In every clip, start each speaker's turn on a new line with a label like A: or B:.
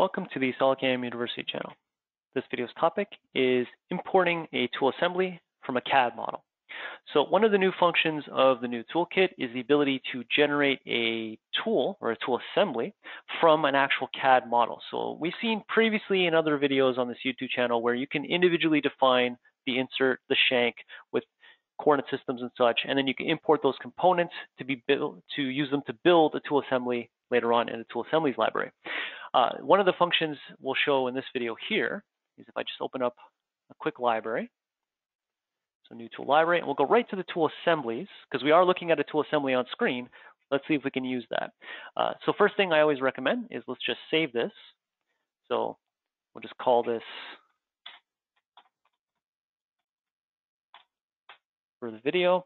A: Welcome to the SolidCAM University channel. This video's topic is importing a tool assembly from a CAD model. So one of the new functions of the new toolkit is the ability to generate a tool or a tool assembly from an actual CAD model. So we've seen previously in other videos on this YouTube channel where you can individually define the insert, the shank with coordinate systems and such, and then you can import those components to be built to use them to build a tool assembly later on in a tool assemblies library. Uh, one of the functions we'll show in this video here is if I just open up a quick library, so new tool library, and we'll go right to the tool assemblies because we are looking at a tool assembly on screen. Let's see if we can use that. Uh, so first thing I always recommend is let's just save this. So we'll just call this for the video.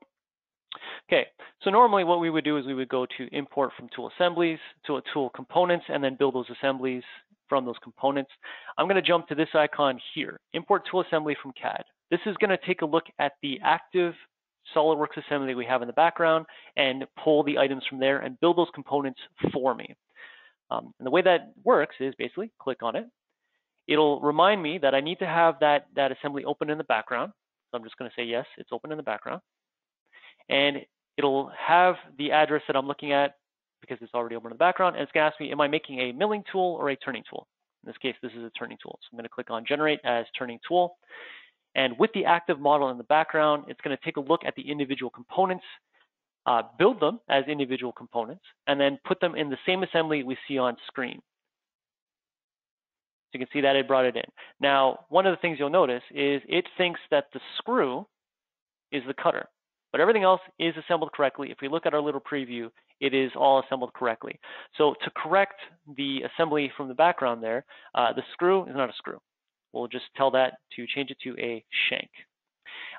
A: Okay, so normally what we would do is we would go to import from tool assemblies to a tool components and then build those assemblies from those components. I'm going to jump to this icon here, import tool assembly from CAD. This is going to take a look at the active SolidWorks assembly we have in the background and pull the items from there and build those components for me. Um, and the way that works is basically click on it. It'll remind me that I need to have that, that assembly open in the background. So I'm just going to say yes, it's open in the background. And it'll have the address that I'm looking at because it's already open in the background. And it's to ask me, am I making a milling tool or a turning tool? In this case, this is a turning tool. So I'm going to click on generate as turning tool. And with the active model in the background, it's going to take a look at the individual components, uh, build them as individual components, and then put them in the same assembly we see on screen. So you can see that it brought it in. Now, one of the things you'll notice is it thinks that the screw is the cutter but everything else is assembled correctly. If we look at our little preview, it is all assembled correctly. So to correct the assembly from the background there, uh, the screw is not a screw. We'll just tell that to change it to a shank.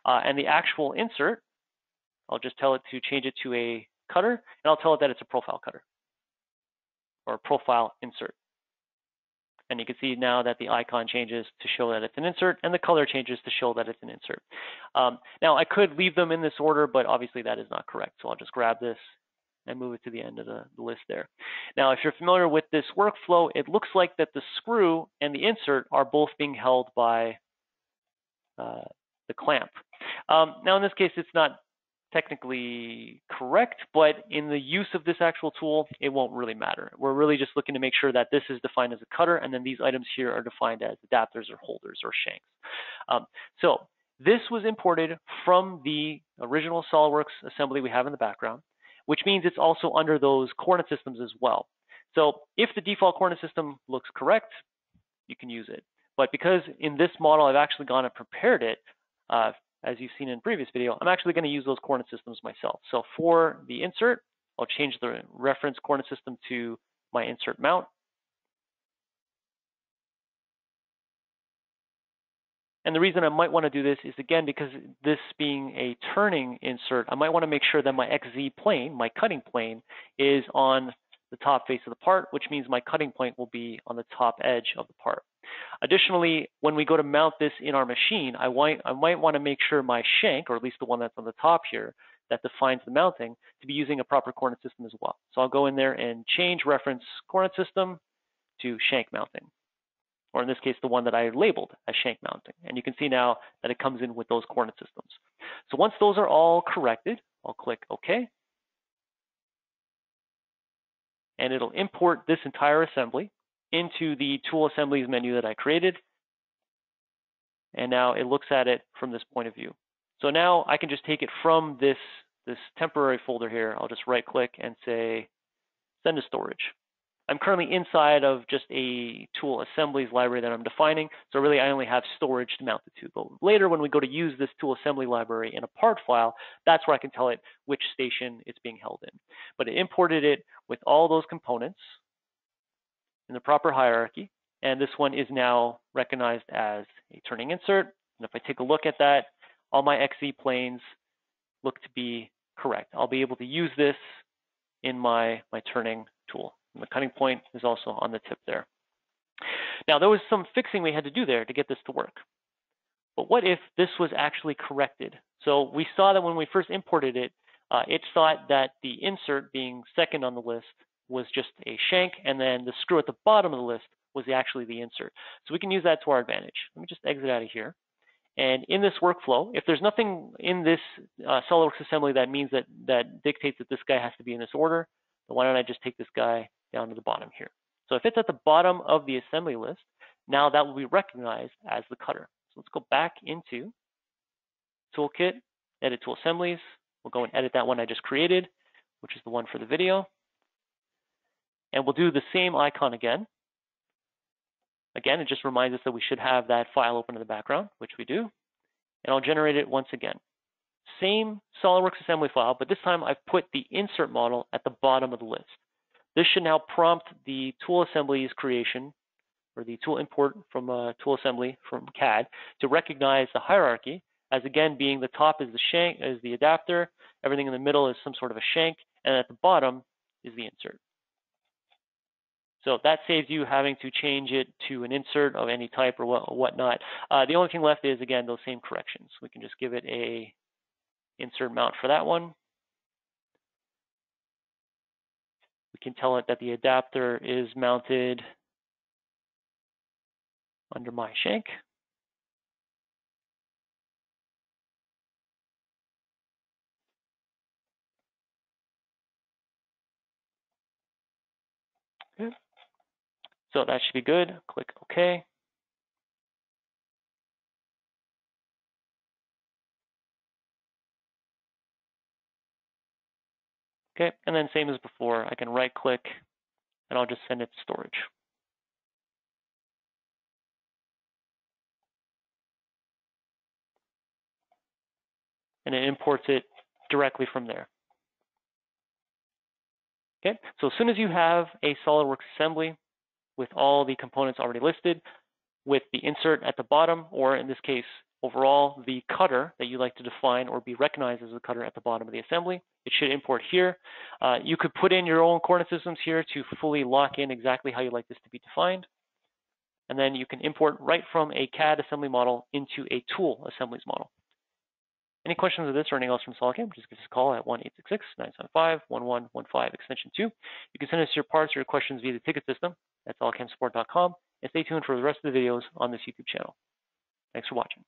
A: Uh, and the actual insert, I'll just tell it to change it to a cutter, and I'll tell it that it's a profile cutter or profile insert. And you can see now that the icon changes to show that it's an insert and the color changes to show that it's an insert. Um, now I could leave them in this order, but obviously that is not correct. So I'll just grab this and move it to the end of the, the list there. Now, if you're familiar with this workflow, it looks like that the screw and the insert are both being held by uh, the clamp. Um, now, in this case, it's not technically correct, but in the use of this actual tool, it won't really matter. We're really just looking to make sure that this is defined as a cutter, and then these items here are defined as adapters or holders or shanks. Um, so this was imported from the original SOLIDWORKS assembly we have in the background, which means it's also under those coordinate systems as well. So if the default coordinate system looks correct, you can use it. But because in this model, I've actually gone and prepared it uh, as you've seen in previous video, I'm actually going to use those coordinate systems myself. So for the insert, I'll change the reference coordinate system to my insert mount. And the reason I might want to do this is again because this being a turning insert, I might want to make sure that my XZ plane, my cutting plane, is on the top face of the part, which means my cutting point will be on the top edge of the part. Additionally, when we go to mount this in our machine, I, want, I might want to make sure my shank, or at least the one that's on the top here, that defines the mounting, to be using a proper coordinate system as well. So I'll go in there and change reference coordinate system to shank mounting, or in this case, the one that I labeled as shank mounting. And you can see now that it comes in with those coordinate systems. So once those are all corrected, I'll click OK. And it'll import this entire assembly into the tool assemblies menu that I created. And now it looks at it from this point of view. So now I can just take it from this, this temporary folder here. I'll just right click and say, send to storage. I'm currently inside of just a tool assemblies library that I'm defining. So really I only have storage to mount it to. But later when we go to use this tool assembly library in a part file, that's where I can tell it which station it's being held in. But it imported it with all those components in the proper hierarchy. And this one is now recognized as a turning insert. And if I take a look at that, all my XZ planes look to be correct. I'll be able to use this in my, my turning tool. The cutting point is also on the tip there. Now, there was some fixing we had to do there to get this to work. But what if this was actually corrected? So we saw that when we first imported it, uh, it thought that the insert being second on the list was just a shank, and then the screw at the bottom of the list was actually the insert. So we can use that to our advantage. Let me just exit out of here. And in this workflow, if there's nothing in this uh, SOLIDWORKS assembly that means that, that dictates that this guy has to be in this order, then why don't I just take this guy down to the bottom here. So if it's at the bottom of the assembly list, now that will be recognized as the cutter. So let's go back into Toolkit, Edit Tool Assemblies. We'll go and edit that one I just created, which is the one for the video. And we'll do the same icon again. Again, it just reminds us that we should have that file open in the background, which we do. And I'll generate it once again. Same SOLIDWORKS assembly file, but this time I've put the insert model at the bottom of the list. This should now prompt the tool assemblies creation or the tool import from a tool assembly from CAD to recognize the hierarchy as again being the top is the shank is the adapter, everything in the middle is some sort of a shank, and at the bottom is the insert. So that saves you having to change it to an insert of any type or, what, or whatnot. Uh, the only thing left is, again, those same corrections. We can just give it a insert mount for that one. We can tell it that the adapter is mounted under my shank. Okay. So that should be good. Click OK. Okay, and then same as before, I can right click and I'll just send it to storage. And it imports it directly from there. Okay, so as soon as you have a SOLIDWORKS assembly with all the components already listed, with the insert at the bottom, or in this case, overall, the cutter that you like to define or be recognized as a cutter at the bottom of the assembly, it should import here. Uh, you could put in your own coordinate systems here to fully lock in exactly how you like this to be defined. And then you can import right from a CAD assembly model into a tool assemblies model. Any questions of this or anything else from SolidCAM, just give us a call at 1-866-975-1115, extension 2. You can send us your parts or your questions via the ticket system at solidcamsupport.com, and stay tuned for the rest of the videos on this YouTube channel. Thanks for watching.